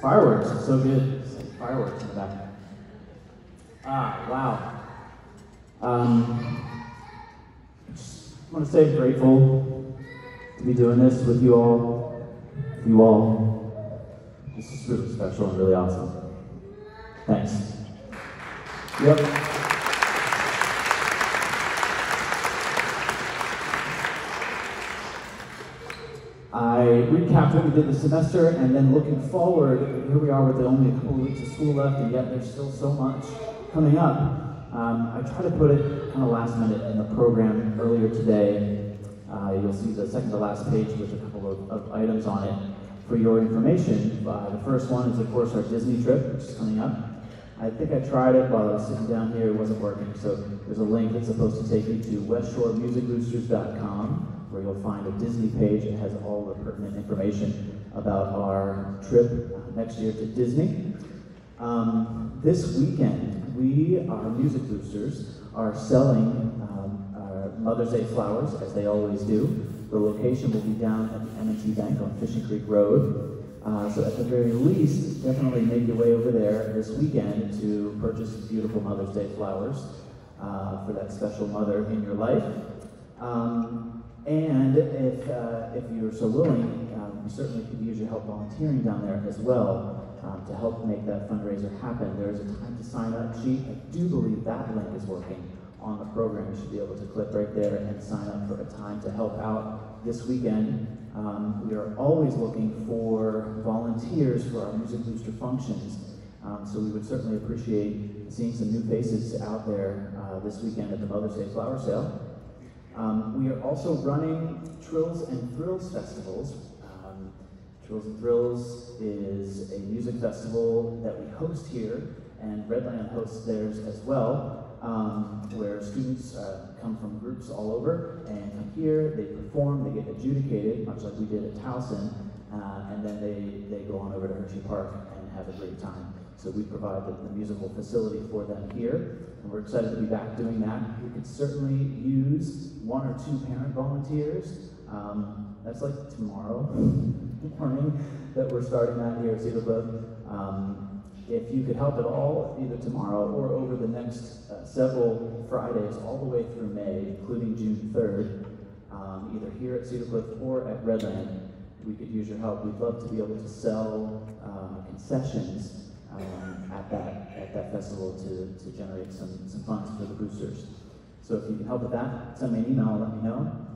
Fireworks, so good. Fireworks in the back. Ah, wow. Um, just want to say grateful to be doing this with you all. You all. This is really special and really awesome. Thanks. Yep. I what we did this semester, and then looking forward, here we are with only a couple of weeks of school left, and yet there's still so much coming up. Um, I try to put it kind of last minute in the program earlier today. Uh, you'll see the second to last page with a couple of, of items on it for your information. Uh, the first one is, of course, our Disney trip, which is coming up. I think I tried it while I was sitting down here, it wasn't working, so there's a link that's supposed to take you to westshoremusicboosters.com where you'll find a Disney page that has all the pertinent information about our trip next year to Disney. Um, this weekend, we, our music boosters, are selling um, our Mother's Day flowers, as they always do. The location will be down at the M&T Bank on Fishing Creek Road. Uh, so at the very least, definitely make your way over there this weekend to purchase beautiful Mother's Day flowers uh, for that special mother in your life. Um, and if, uh, if you're so willing, um, we certainly could use your help volunteering down there as well um, to help make that fundraiser happen. There is a time to sign up sheet. I do believe that link is working on the program. You should be able to click right there and sign up for a time to help out this weekend. Um, we are always looking for volunteers for our Music Booster functions. Um, so we would certainly appreciate seeing some new faces out there uh, this weekend at the Mother's Day Flower Sale. Um, we are also running Trills and Thrills festivals. Um, Trills and Thrills is a music festival that we host here, and Red Land hosts theirs as well, um, where students uh, come from groups all over and come here, they perform, they get adjudicated, much like we did at Towson, uh, and then they, they go on over to Hershey Park and have a great time. So we provide the, the, musical facility for them here, and we're excited to be back doing that. We could certainly use one or two parent volunteers. Um, that's like tomorrow morning that we're starting that here at Cedar Cliff. Um, if you could help at all, either tomorrow or over the next uh, several Fridays, all the way through May, including June 3rd, um, either here at Cedar Cliff or at Red Land, we could use your help. We'd love to be able to sell uh, concessions um, at that at that festival to, to generate some, some funds for the boosters. So if you can help with that, send me an email and let me know.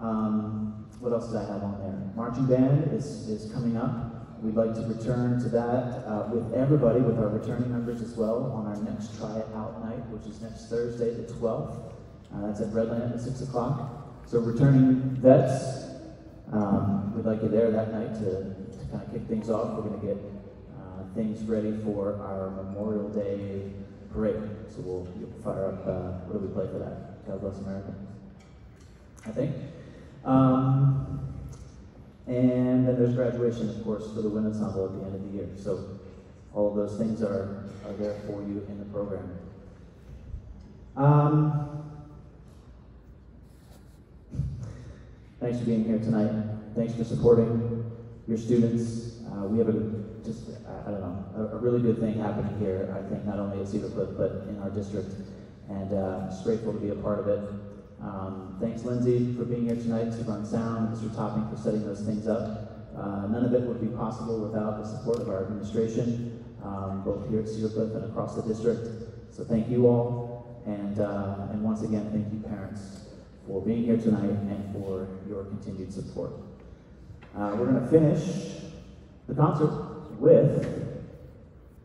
Um, what else did I have on there? Marching band is, is coming up. We'd like to return to that uh, with everybody, with our returning members as well, on our next Try It Out night, which is next Thursday, the 12th. Uh, that's at Red Land at 6 o'clock. So returning vets, um, we'd like you there that night to, to kind of kick things off. We're going to get things ready for our Memorial Day parade. So we'll, we'll fire up, uh, what do we play for that? God Bless America, I think. Um, and then there's graduation, of course, for the wind ensemble at the end of the year. So all of those things are, are there for you in the program. Um, thanks for being here tonight. Thanks for supporting your students. Uh, we have a just, I, I don't know, a, a, really good thing happening here, I think, not only at Cedar Cliff, but in our district. And uh, just grateful to be a part of it. Um, thanks, Lindsay, for being here tonight to run sound, Mr. Topping for setting those things up. Uh, none of it would be possible without the support of our administration, um, both here at Cedar Cliff and across the district. So thank you all. And, uh, and once again, thank you, parents, for being here tonight and for your continued support. Uh, we're going to finish the concert with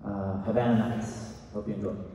uh, Havana Nights. Hope you enjoy.